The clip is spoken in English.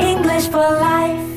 English for life.